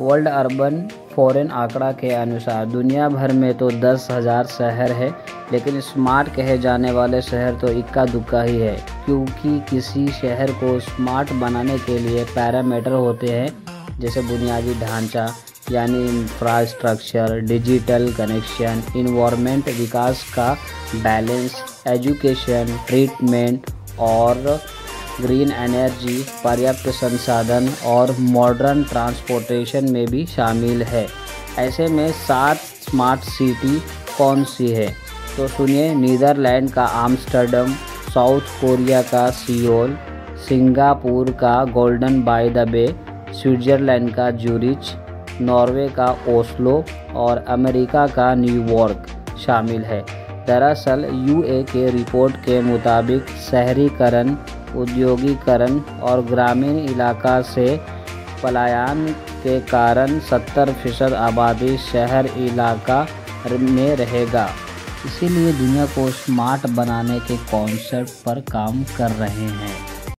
World urban foreign आंकड़ा के अनुसार दुनिया भर में तो दस हज़ार शहर है, लेकिन स्मार्ट कहे जाने वाले शहर तो इक्का दुक्का ही है, क्योंकि किसी शहर को स्मार्ट बनाने के लिए पैरामीटर होते हैं, जैसे बुनियादी ढांचा, यानी इंफ्रास्ट्रक्चर डिजिटल कनेक्शन इन्वायरमेंट विकास का बैलेंस एजुकेशन ट्रीटमेंट और ग्रीन एनर्जी, पर्याप्त संसाधन और मॉडर्न ट्रांसपोर्टेशन में भी शामिल है। ऐसे में सात स्मार्ट सिटी कौन सी है? तो सुनिए, नीदरलैंड का आमस्टरडम, साउथ कोरिया का सियोल, सिंगापुर का golden by the bay, Switzerland का जूरिच नॉर्वे का ओस्लो और अमेरिका का न्यूयॉर्क शामिल है। दरअसल, यूए के रिपोर्ट के मुताबिक शहरीकरण औद्योगिकरण और ग्रामीण इलाका से पलायन के कारण 70 फ़ीसद आबादी शहर इलाका में रहेगा। इसीलिए दुनिया को स्मार्ट बनाने के कॉन्सेप्ट पर काम कर रहे हैं।